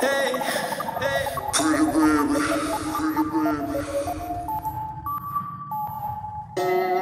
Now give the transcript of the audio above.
Hey, hey, pretty baby, pretty baby.